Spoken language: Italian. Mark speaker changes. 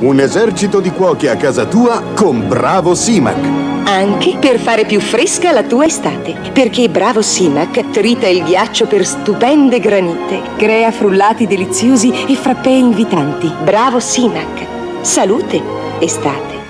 Speaker 1: Un esercito di cuochi a casa tua con Bravo Simac.
Speaker 2: Anche per fare più fresca la tua estate. Perché Bravo Simac trita il ghiaccio per stupende granite. Crea frullati deliziosi e frappè invitanti. Bravo Simac. Salute estate.